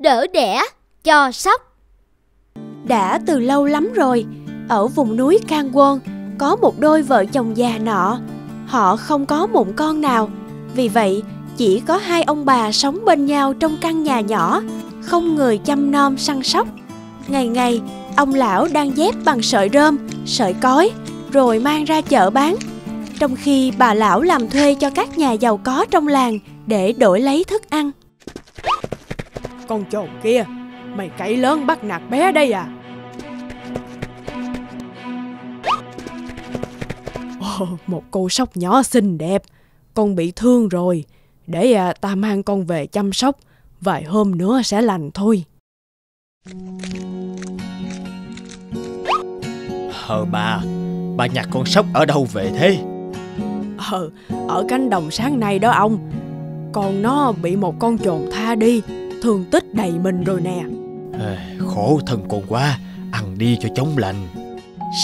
đỡ đẻ cho sóc. Đã từ lâu lắm rồi, ở vùng núi Can Quân có một đôi vợ chồng già nọ. Họ không có mụn con nào, vì vậy chỉ có hai ông bà sống bên nhau trong căn nhà nhỏ, không người chăm nom săn sóc. Ngày ngày, ông lão đang dép bằng sợi rơm, sợi cói, rồi mang ra chợ bán. Trong khi bà lão làm thuê cho các nhà giàu có trong làng để đổi lấy thức ăn. Con trồn kia, mày cậy lớn bắt nạt bé đây à? Ồ, một cô sóc nhỏ xinh đẹp, con bị thương rồi, để à, ta mang con về chăm sóc, vài hôm nữa sẽ lành thôi. Hờ bà, bà nhặt con sóc ở đâu về thế? Ờ, ở cánh đồng sáng nay đó ông, con nó bị một con trồn tha đi, thương tích đầy mình rồi nè. À, khổ thân con quá, ăn đi cho chống lành.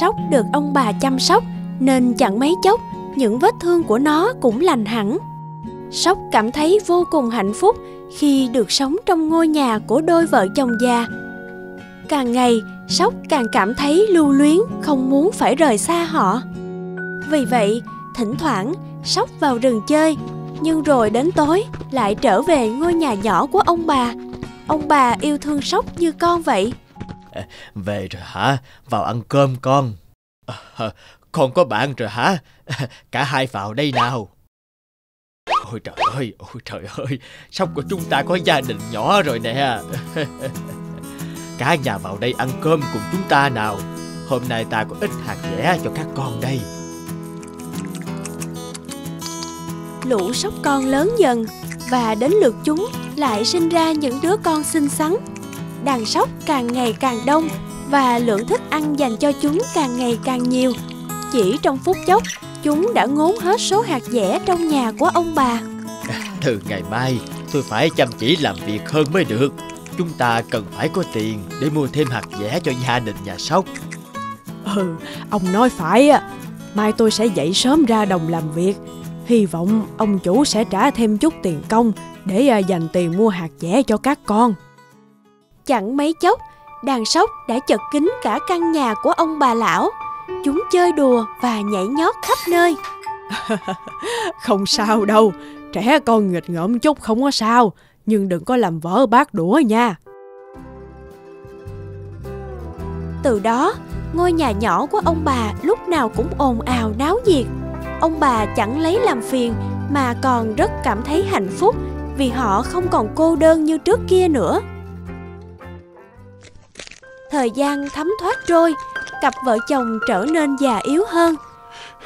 Sóc được ông bà chăm sóc nên chẳng mấy chốc những vết thương của nó cũng lành hẳn. Sóc cảm thấy vô cùng hạnh phúc khi được sống trong ngôi nhà của đôi vợ chồng già. Càng ngày, Sóc càng cảm thấy lưu luyến, không muốn phải rời xa họ. Vì vậy, thỉnh thoảng Sóc vào rừng chơi, nhưng rồi đến tối lại trở về ngôi nhà nhỏ của ông bà. Ông bà yêu thương Sóc như con vậy. Về rồi hả? Vào ăn cơm con. Ờ, à, con có bạn rồi hả? Cả hai vào đây nào. Ôi trời ơi, ôi trời ơi, sóc của chúng ta có gia đình nhỏ rồi nè. Cả nhà vào đây ăn cơm cùng chúng ta nào. Hôm nay ta có ít hạt dẻ cho các con đây. Lũ sóc con lớn dần và đến lượt chúng lại sinh ra những đứa con xinh xắn. Đàn sóc càng ngày càng đông và lượng thức ăn dành cho chúng càng ngày càng nhiều. Chỉ trong phút chốc, chúng đã ngốn hết số hạt dẻ trong nhà của ông bà. Từ ngày mai, tôi phải chăm chỉ làm việc hơn mới được. Chúng ta cần phải có tiền để mua thêm hạt dẻ cho gia đình nhà sóc. Ừ, ông nói phải á. Mai tôi sẽ dậy sớm ra đồng làm việc. Hy vọng ông chủ sẽ trả thêm chút tiền công để à, dành tiền mua hạt dẻ cho các con. Chẳng mấy chốc, đàn sóc đã chật kín cả căn nhà của ông bà lão. Chúng chơi đùa và nhảy nhót khắp nơi. không sao đâu, trẻ con nghịch ngợm chút không có sao, nhưng đừng có làm vỡ bát đũa nha. Từ đó, ngôi nhà nhỏ của ông bà lúc nào cũng ồn ào náo nhiệt. Ông bà chẳng lấy làm phiền mà còn rất cảm thấy hạnh phúc vì họ không còn cô đơn như trước kia nữa. Thời gian thấm thoát trôi, cặp vợ chồng trở nên già yếu hơn.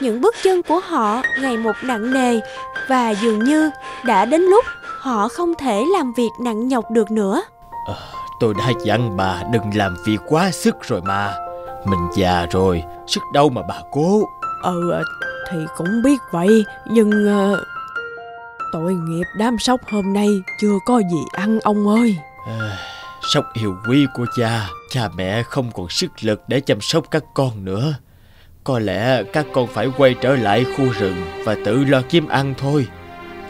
Những bước chân của họ ngày một nặng nề và dường như đã đến lúc họ không thể làm việc nặng nhọc được nữa. À, tôi đã dặn bà đừng làm việc quá sức rồi mà. Mình già rồi, sức đâu mà bà cố. Ừ, thì cũng biết vậy, nhưng... Uh, tội nghiệp đám sóc hôm nay chưa có gì ăn ông ơi. À, sóc yêu quý của cha, cha mẹ không còn sức lực để chăm sóc các con nữa. Có lẽ các con phải quay trở lại khu rừng và tự lo kiếm ăn thôi.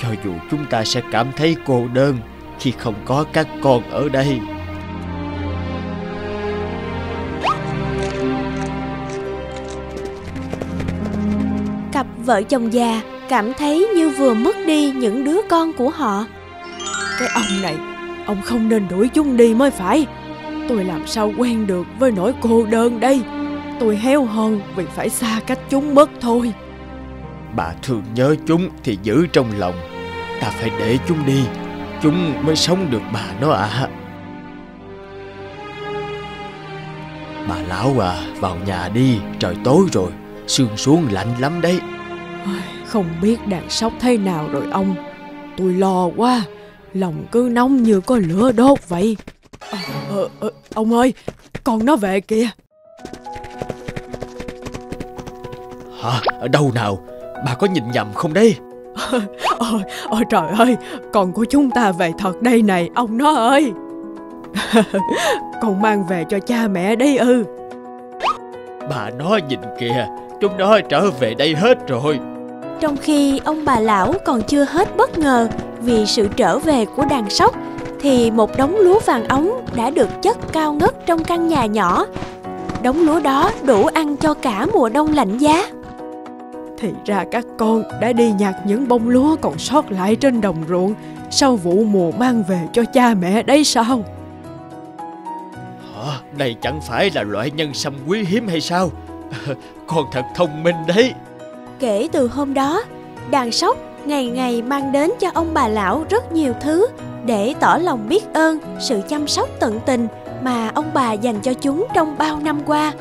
Cho dù chúng ta sẽ cảm thấy cô đơn khi không có các con ở đây. Vợ chồng già cảm thấy như vừa mất đi những đứa con của họ. Cái ông này, ông không nên đuổi chúng đi mới phải. Tôi làm sao quen được với nỗi cô đơn đây Tôi héo hon vì phải xa cách chúng mất thôi Bà thường nhớ chúng thì giữ trong lòng Ta phải để chúng đi Chúng mới sống được bà nó ạ à. Bà lão à vào nhà đi Trời tối rồi Sương xuống lạnh lắm đấy Không biết đàn sóc thế nào rồi ông Tôi lo quá Lòng cứ nóng như có lửa đốt vậy à, à, à, Ông ơi Con nó về kìa Hả? Ở đâu nào? Bà có nhìn nhầm không đấy? ôi, ôi trời ơi, con của chúng ta về thật đây này, ông nó ơi. con mang về cho cha mẹ đấy ư. Bà nó nhìn kìa, chúng nó trở về đây hết rồi. Trong khi ông bà lão còn chưa hết bất ngờ vì sự trở về của đàn sóc, thì một đống lúa vàng ống đã được chất cao ngất trong căn nhà nhỏ. Đống lúa đó đủ ăn cho cả mùa đông lạnh giá. Thì ra các con đã đi nhặt những bông lúa còn sót lại trên đồng ruộng sau vụ mùa mang về cho cha mẹ đấy sao? Hả? Đây chẳng phải là loại nhân sâm quý hiếm hay sao? Con thật thông minh đấy. Kể từ hôm đó, đàn sóc ngày ngày mang đến cho ông bà lão rất nhiều thứ để tỏ lòng biết ơn sự chăm sóc tận tình mà ông bà dành cho chúng trong bao năm qua.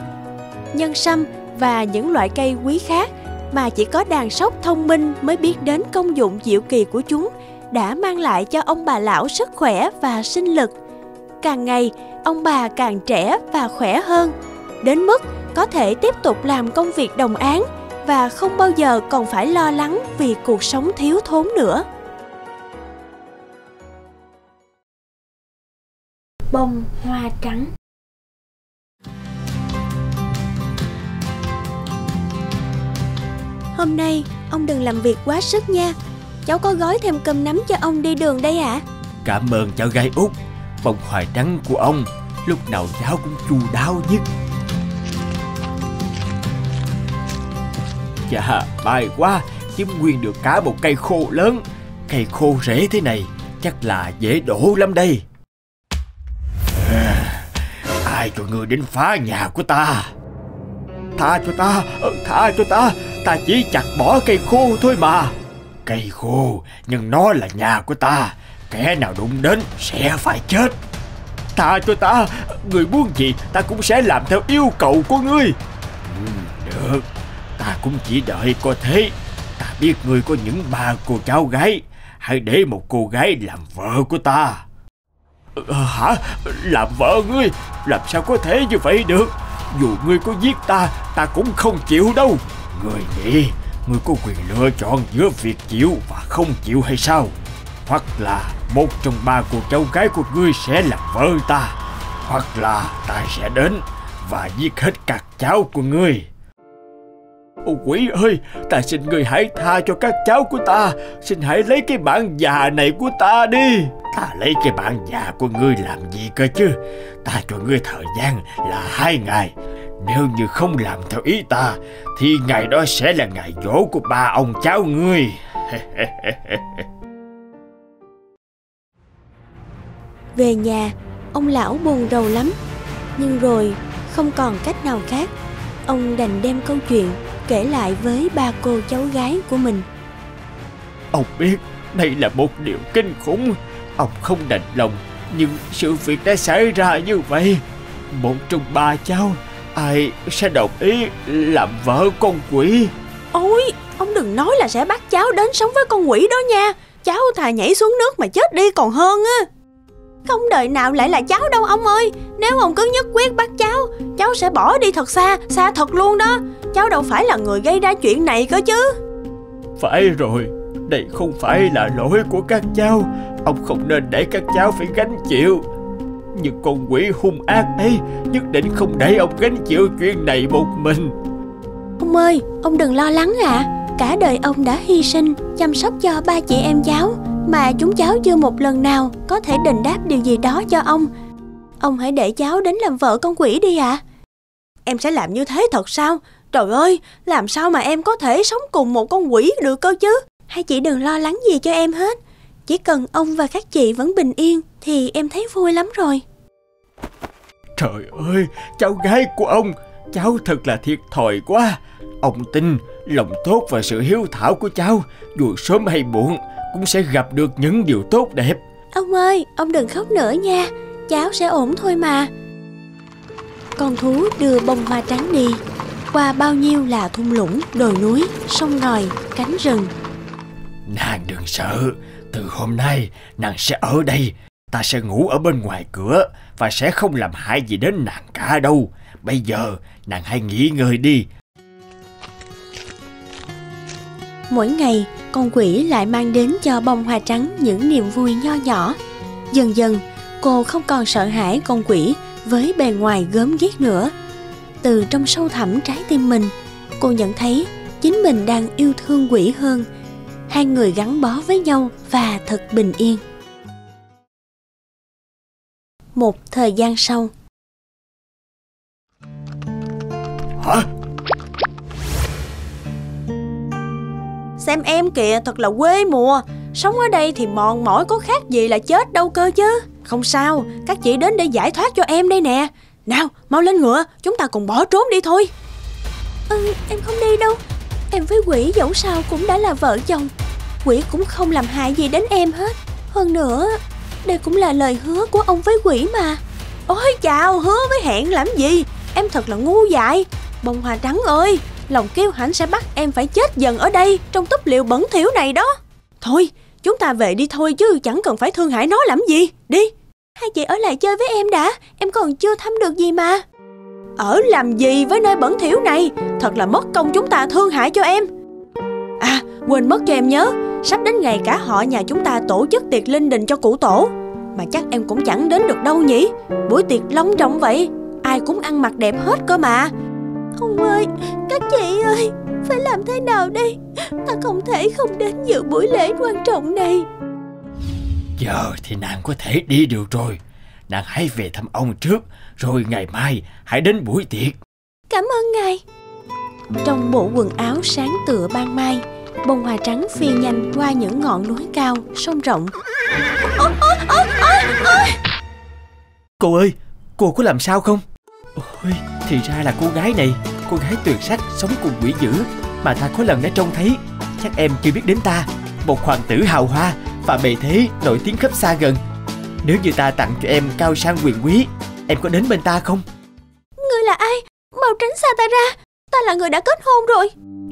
Nhân sâm và những loại cây quý khác mà chỉ có đàn sóc thông minh mới biết đến công dụng diệu kỳ của chúng đã mang lại cho ông bà lão sức khỏe và sinh lực. Càng ngày, ông bà càng trẻ và khỏe hơn, đến mức có thể tiếp tục làm công việc đồng áng và không bao giờ còn phải lo lắng vì cuộc sống thiếu thốn nữa. Bông hoa trắng Hôm nay ông đừng làm việc quá sức nha Cháu có gói thêm cơm nắm cho ông đi đường đây ạ à? Cảm ơn cháu gái út Bông hoa trắng của ông Lúc nào cháu cũng chu đáo nhất Dạ, may quá, chiếm nguyên được cả một cây khô lớn. Cây khô rễ thế này, chắc là dễ đổ lắm đây. À, ai cho người đến phá nhà của ta? Tha cho ta, ừ, tha cho ta, ta chỉ chặt bỏ cây khô thôi mà. Cây khô, nhưng nó là nhà của ta, kẻ nào đụng đến sẽ phải chết. Tha cho ta, người muốn gì ta cũng sẽ làm theo yêu cầu của ngươi. Ừ, được, Ta cũng chỉ đợi có thế. Ta biết ngươi có những ba cô cháu gái. Hãy để một cô gái làm vợ của ta. Ờ, hả? Làm vợ ngươi? Làm sao có thể như vậy được? Dù ngươi có giết ta Ta cũng không chịu đâu. Ngươi nghĩ Ngươi có quyền lựa chọn giữa việc chịu và không chịu hay sao? Hoặc là một trong ba cô cháu gái của ngươi sẽ làm vợ ta. Hoặc là ta sẽ đến Và giết hết các cháu của ngươi. Ô quỷ ơi, ta xin người hãy tha cho các cháu của ta. Xin hãy lấy cái bản già này của ta đi. Ta lấy cái bản già của ngươi làm gì cơ chứ? Ta cho ngươi thời gian là hai ngày. Nếu như không làm theo ý ta Thì ngày đó sẽ là ngày dỗ của ba ông cháu ngươi. Về nhà, ông lão buồn rầu lắm. Nhưng rồi không còn cách nào khác. Ông đành đem câu chuyện kể lại với ba cô cháu gái của mình. Ông biết đây là một điều kinh khủng. Ông không đành lòng, nhưng sự việc đã xảy ra như vậy. Một trong ba cháu, ai sẽ đồng ý làm vợ con quỷ? Ôi, ông đừng nói là sẽ bắt cháu đến sống với con quỷ đó nha. Cháu thà nhảy xuống nước mà chết đi còn hơn á. Không đợi nào lại là cháu đâu ông ơi Nếu ông cứ nhất quyết bắt cháu Cháu sẽ bỏ đi thật xa Xa thật luôn đó Cháu đâu phải là người gây ra chuyện này cơ chứ Phải rồi Đây không phải là lỗi của các cháu Ông không nên để các cháu phải gánh chịu Nhưng con quỷ hung ác ấy Nhất định không để ông gánh chịu chuyện này một mình Ông ơi Ông đừng lo lắng ạ à. Cả đời ông đã hy sinh Chăm sóc cho ba chị em cháu mà chúng cháu chưa một lần nào có thể đền đáp điều gì đó cho ông. Ông hãy để cháu đến làm vợ con quỷ đi ạ. À? Em sẽ làm như thế thật sao? Trời ơi, làm sao mà em có thể sống cùng một con quỷ được cơ chứ? Hai chị đừng lo lắng gì cho em hết. Chỉ cần ông và các chị vẫn bình yên thì em thấy vui lắm rồi. Trời ơi, cháu gái của ông, cháu thật là thiệt thòi quá. Ông tin lòng tốt và sự hiếu thảo của cháu dù sớm hay muộn cũng sẽ gặp được những điều tốt đẹp Ông ơi, ông đừng khóc nữa nha Cháu sẽ ổn thôi mà Con thú đưa bông hoa trắng đi Qua bao nhiêu là thung lũng, đồi núi, sông ngòi, cánh rừng Nàng đừng sợ Từ hôm nay nàng sẽ ở đây Ta sẽ ngủ ở bên ngoài cửa Và sẽ không làm hại gì đến nàng cả đâu Bây giờ nàng hãy nghỉ ngơi đi Mỗi ngày con quỷ lại mang đến cho bông hoa trắng những niềm vui nho nhỏ. Dần dần, cô không còn sợ hãi con quỷ với bề ngoài gớm ghiếc nữa. Từ trong sâu thẳm trái tim mình, cô nhận thấy chính mình đang yêu thương quỷ hơn. Hai người gắn bó với nhau và thật bình yên. Một thời gian sau. Hả? Xem em kìa thật là quê mùa Sống ở đây thì mòn mỏi có khác gì là chết đâu cơ chứ Không sao Các chị đến để giải thoát cho em đây nè Nào mau lên ngựa Chúng ta cùng bỏ trốn đi thôi. Ừ em không đi đâu. Em với quỷ dẫu sao cũng đã là vợ chồng. Quỷ cũng không làm hại gì đến em hết. Hơn nữa Đây cũng là lời hứa của ông với quỷ mà. Ôi chào hứa với hẹn làm gì? Em thật là ngu dại. Bông hoa trắng ơi Lòng kiêu hãnh sẽ bắt em phải chết dần ở đây Trong túp liệu bẩn thỉu này đó. Thôi chúng ta về đi thôi chứ Chẳng cần phải thương hại nó làm gì. Đi Hai chị ở lại chơi với em đã Em còn chưa thăm được gì mà. Ở làm gì với nơi bẩn thỉu này? Thật là mất công chúng ta thương hại cho em. À quên mất cho em nhớ Sắp đến ngày cả họ nhà chúng ta tổ chức tiệc linh đình cho cụ tổ. Mà chắc em cũng chẳng đến được đâu nhỉ? Buổi tiệc long trọng vậy Ai cũng ăn mặc đẹp hết cơ mà. Ông ơi, các chị ơi, phải làm thế nào đây? Ta không thể không đến dự buổi lễ quan trọng này. Giờ thì nàng có thể đi được rồi. Nàng hãy về thăm ông trước, rồi ngày mai hãy đến buổi tiệc. Cảm ơn ngài. Trong bộ quần áo sáng tựa ban mai, bông hoa trắng phi nhanh qua những ngọn núi cao, sông rộng. Ôi, ôi, ôi. Cô ơi, cô có làm sao không? Ôi, thì ra là cô gái này Cô gái tuyệt sắc sống cùng quỷ dữ Mà ta có lần đã trông thấy Chắc em chưa biết đến ta Một hoàng tử hào hoa Và bề thế nổi tiếng khắp xa gần. Nếu như ta tặng cho em cao sang quyền quý Em có đến bên ta không? Ngươi là ai? Mau tránh xa ta ra. Ta là người đã kết hôn rồi.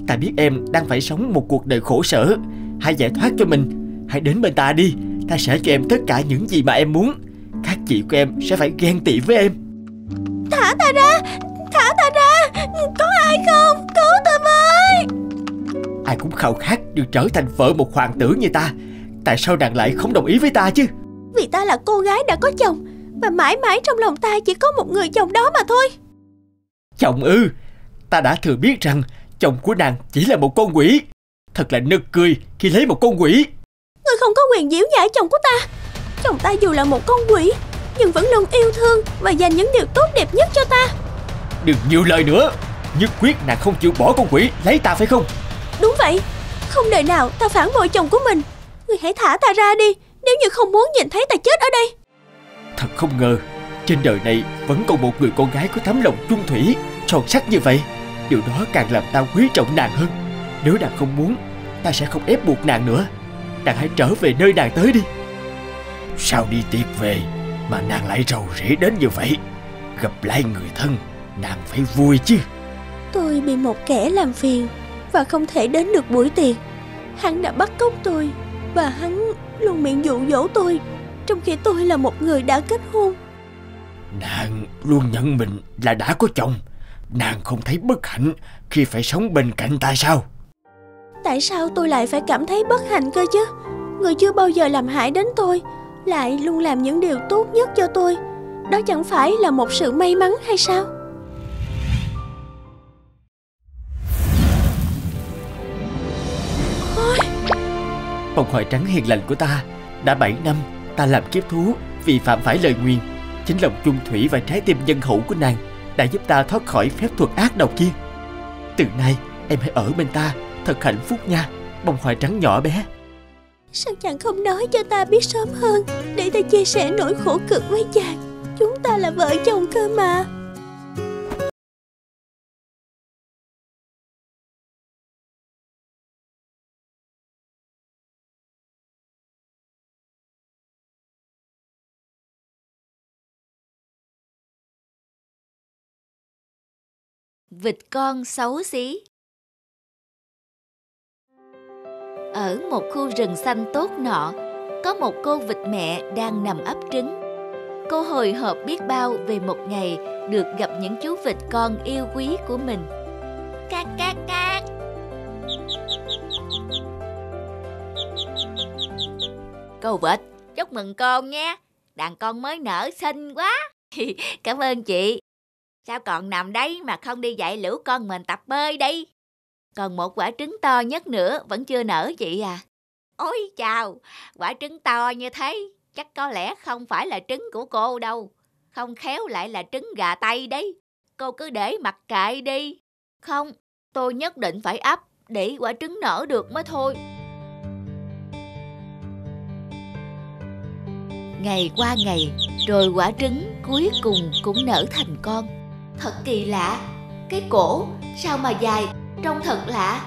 Ta biết em đang phải sống một cuộc đời khổ sở. Hãy giải thoát cho mình. Hãy đến bên ta đi. Ta sẽ cho em tất cả những gì mà em muốn. Các chị của em sẽ phải ghen tị với em. Thả ta ra. Thả ta ra. Có ai không? Cứu ta với. Ai cũng khao khát được trở thành vợ một hoàng tử như ta Tại sao nàng lại không đồng ý với ta chứ? Vì ta là cô gái đã có chồng Và mãi mãi trong lòng ta chỉ có một người chồng đó mà thôi. Chồng ư? Ta đã thừa biết rằng Chồng của nàng chỉ là một con quỷ. Thật là nực cười khi lấy một con quỷ. Người không có quyền diễu nhã chồng của ta. Chồng ta dù là một con quỷ Nhưng vẫn luôn yêu thương Và dành những điều tốt đẹp nhất cho ta. Đừng nhiều lời nữa. Nhất quyết nàng không chịu bỏ con quỷ lấy ta phải không? Đúng vậy. Không đời nào ta phản bội chồng của mình Người hãy thả ta ra đi Nếu như không muốn nhìn thấy ta chết ở đây. Thật không ngờ Trên đời này vẫn còn một người con gái có tấm lòng trung thủy Tròn sắc như vậy. Điều đó càng làm ta quý trọng nàng hơn. Nếu nàng không muốn Ta sẽ không ép buộc nàng nữa. Nàng hãy trở về nơi nàng tới đi. Sao đi tiệc về Mà nàng lại rầu rĩ đến như vậy. Gặp lại người thân Nàng phải vui chứ. Tôi bị một kẻ làm phiền Và không thể đến được buổi tiệc. Hắn đã bắt cóc tôi Và hắn luôn miệng dụ dỗ tôi Trong khi tôi là một người đã kết hôn. Nàng luôn nhận mình là đã có chồng. Nàng không thấy bất hạnh khi phải sống bên cạnh ta sao? Tại sao tôi lại phải cảm thấy bất hạnh cơ chứ? Người chưa bao giờ làm hại đến tôi Lại luôn làm những điều tốt nhất cho tôi. Đó chẳng phải là một sự may mắn hay sao Bông hỏi trắng hiền lành của ta. Đã 7 năm, ta làm kiếp thú, Vì phạm phải lời nguyền. Chính lòng chung thủy và trái tim nhân hậu của nàng Đã giúp ta thoát khỏi phép thuật ác độc kia Từ nay, em hãy ở bên ta, Thật hạnh phúc nha Bông hoa trắng nhỏ bé. Sao chàng không nói cho ta biết sớm hơn, Để ta chia sẻ nỗi khổ cực với chàng? Chúng ta là vợ chồng cơ mà. Vịt con xấu xí Ở một khu rừng xanh tốt nọ, có một cô vịt mẹ đang nằm ấp trứng. Cô hồi hộp biết bao về một ngày được gặp những chú vịt con yêu quý của mình. Cát cát cát. Cô vịt, chúc mừng con nha. Đàn con mới nở xinh quá. Cảm ơn chị. Sao còn nằm đấy mà không đi dạy lũ con mình tập bơi đi? Còn một quả trứng to nhất nữa vẫn chưa nở chị à. Ôi chào, quả trứng to như thế chắc có lẽ không phải là trứng của cô đâu. Không khéo lại là trứng gà tây đấy. Cô cứ để mặc kệ đi. Không, tôi nhất định phải ấp để quả trứng nở được mới thôi. Ngày qua ngày, rồi quả trứng cuối cùng cũng nở thành con. Thật kỳ lạ, cái cổ sao mà dài, trông thật lạ.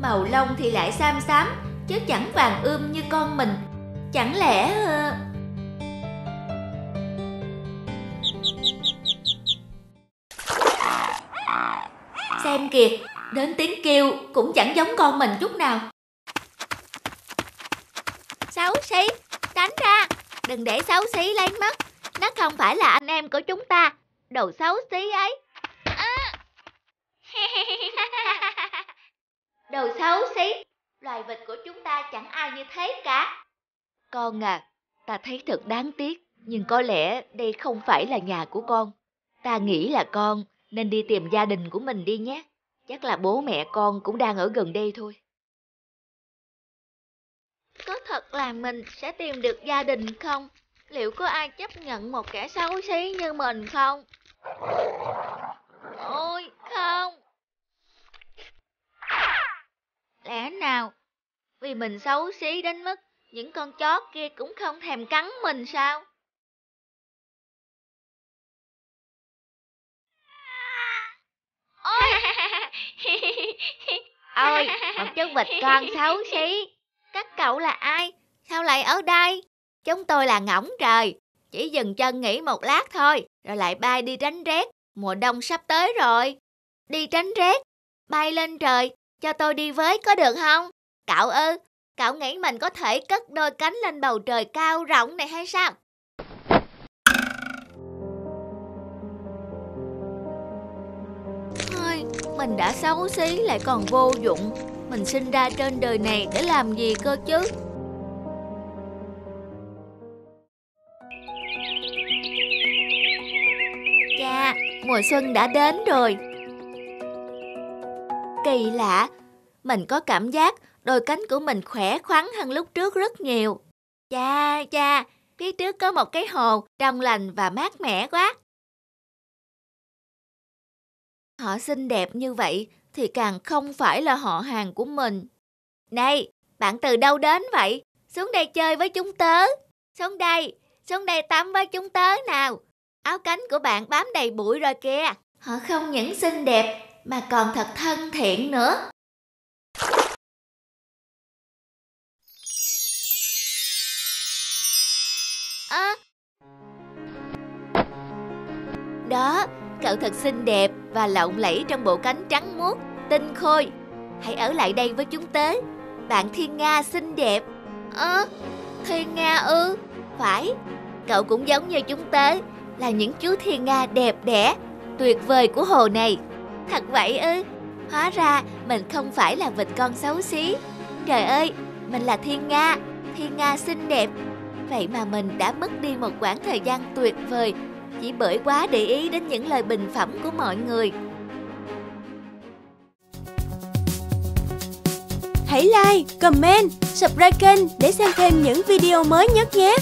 Màu lông thì lại xám xám, chứ chẳng vàng ươm như con mình. Chẳng lẽ... Ờ, Xem kìa, đến tiếng kêu cũng chẳng giống con mình chút nào. Xấu xí, tránh ra, đừng để xấu xí lấy mất. Nó không phải là anh em của chúng ta, đồ xấu xí ấy. À. đồ xấu xí, loài vật của chúng ta chẳng ai như thế cả. Con à, ta thấy thật đáng tiếc, nhưng có lẽ đây không phải là nhà của con. Ta nghĩ là con nên đi tìm gia đình của mình đi nhé. Chắc là bố mẹ con cũng đang ở gần đây thôi. Có thật là mình sẽ tìm được gia đình không? Liệu có ai chấp nhận một kẻ xấu xí như mình không? Ôi không! Lẽ nào vì mình xấu xí đến mức những con chó kia cũng không thèm cắn mình sao? Ôi! Ôi, một chú vịt con xấu xí. Các cậu là ai? Sao lại ở đây? Chúng tôi là ngỗng trời. Chỉ dừng chân nghỉ một lát thôi, rồi lại bay đi tránh rét. Mùa đông sắp tới rồi. Đi tránh rét, bay lên trời, cho tôi đi với có được không? Cậu ư, cậu nghĩ mình có thể cất đôi cánh lên bầu trời cao rộng này hay sao? Thôi, mình đã xấu xí lại còn vô dụng. Mình sinh ra trên đời này để làm gì cơ chứ? Mùa xuân đã đến rồi. Kỳ lạ, mình có cảm giác đôi cánh của mình khỏe khoắn hơn lúc trước rất nhiều. Cha, cha, phía trước có một cái hồ trong lành và mát mẻ quá. Họ xinh đẹp như vậy thì càng không phải là họ hàng của mình. Này, bạn từ đâu đến vậy? Xuống đây chơi với chúng tớ. Xuống đây, xuống đây tắm với chúng tớ nào. Áo cánh của bạn bám đầy bụi rồi kìa. Họ không những xinh đẹp mà còn thật thân thiện nữa. À. Đó, cậu thật xinh đẹp và lộng lẫy trong bộ cánh trắng muốt, tinh khôi. Hãy ở lại đây với chúng tớ. Bạn Thiên Nga xinh đẹp. Ơ, à, Thiên Nga ư? Phải, cậu cũng giống như chúng tớ, là những chú Thiên Nga đẹp đẽ, tuyệt vời của hồ này. Thật vậy ư? Hóa ra mình không phải là vịt con xấu xí. Trời ơi, mình là Thiên Nga, Thiên Nga xinh đẹp. Vậy mà mình đã mất đi một quãng thời gian tuyệt vời chỉ bởi quá để ý đến những lời bình phẩm của mọi người. Hãy like, comment, subscribe kênh để xem thêm những video mới nhất nhé!